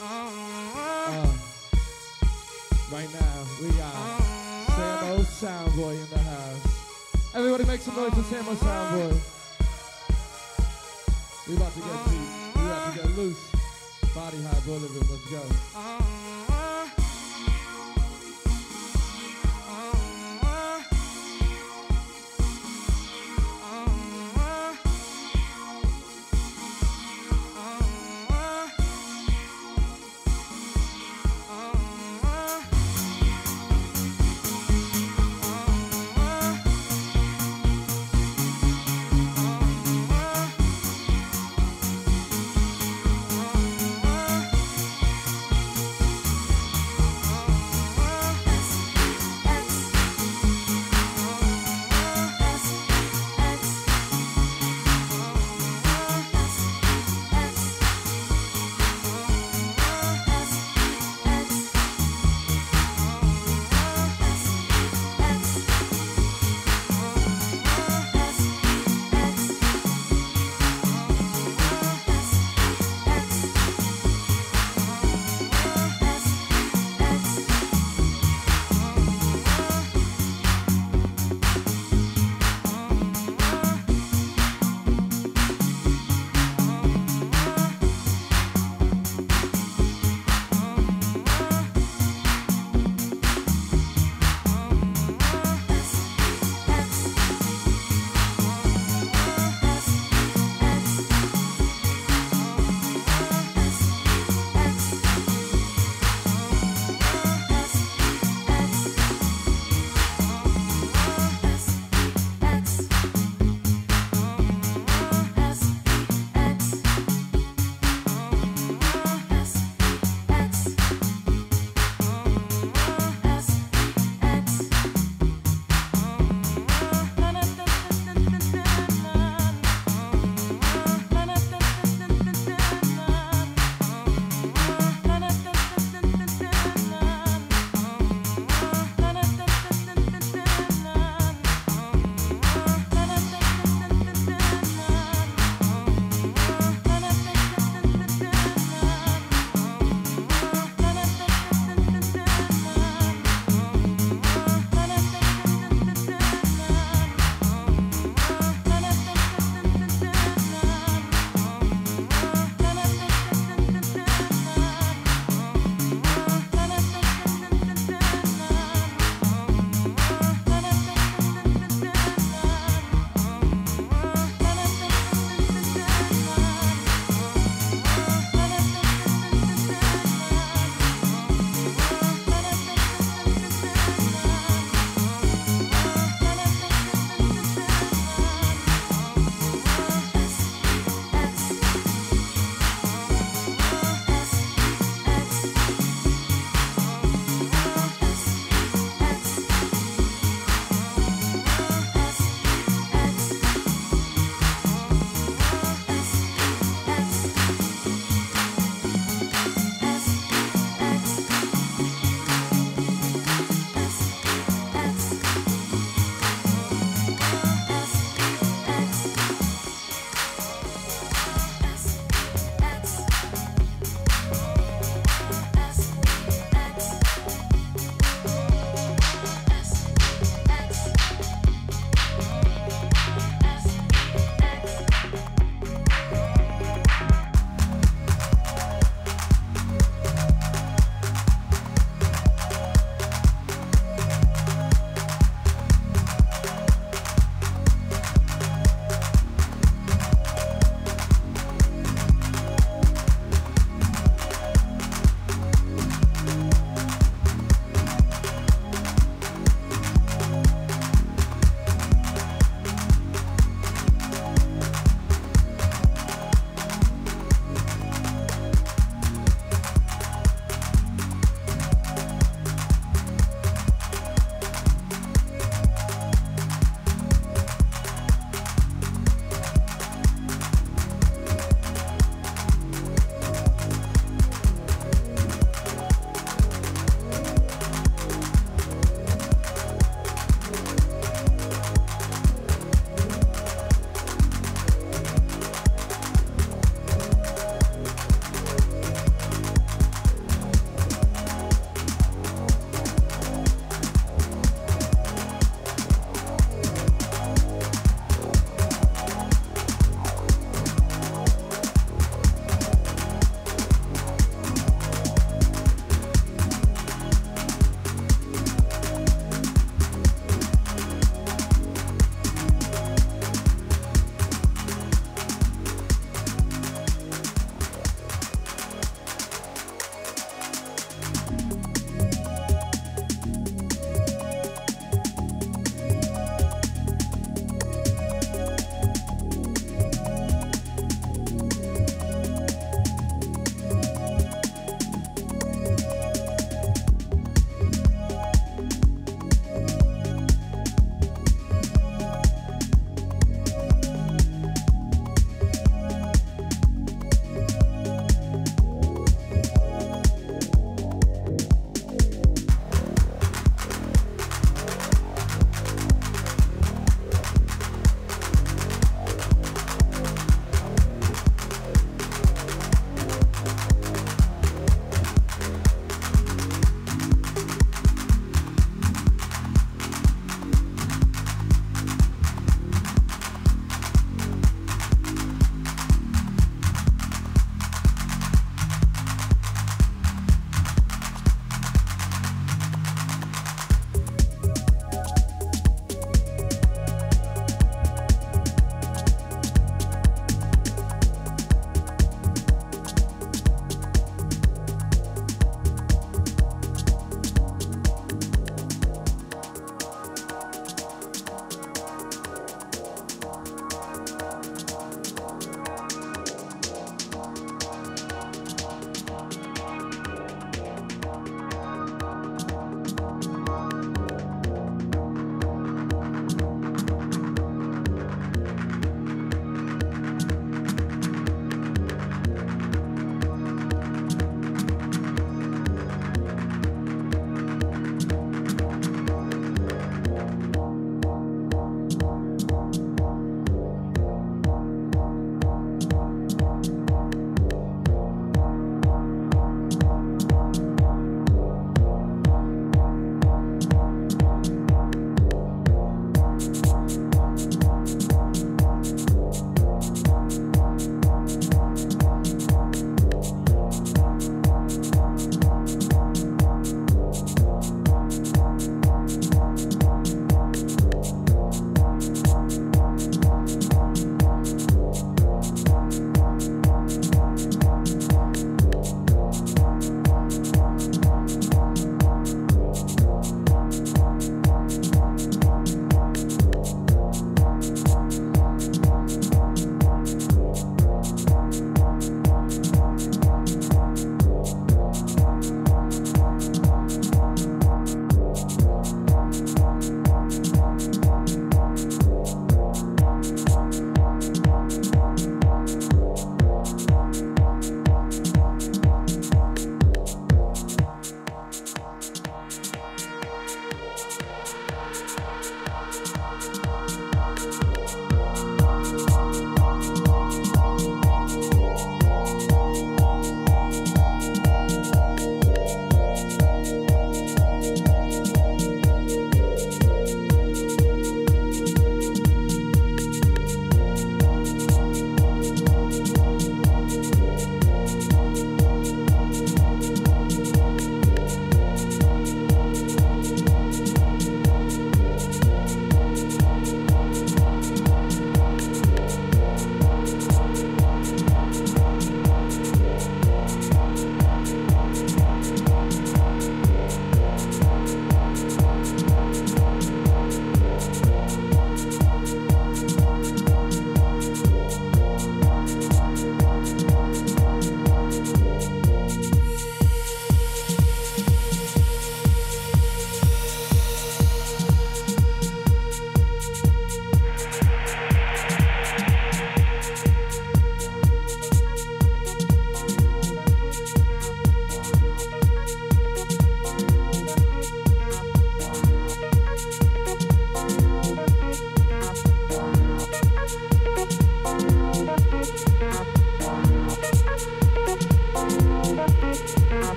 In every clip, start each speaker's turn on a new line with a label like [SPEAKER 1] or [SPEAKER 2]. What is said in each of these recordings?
[SPEAKER 1] Uh, right now, we got Samo Sound Boy in the house. Everybody make some noise for Samo Sound Boy. We about to get deep. We about to get loose. Body high boulevard. Let's go.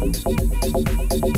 [SPEAKER 1] About to